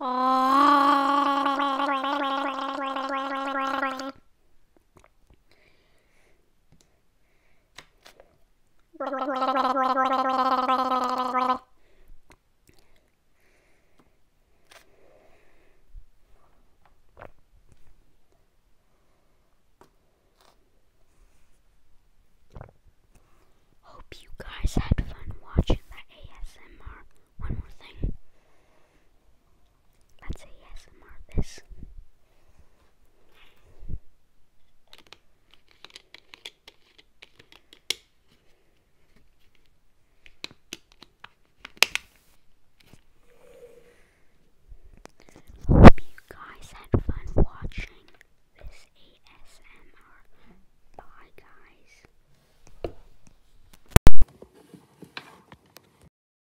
Oh.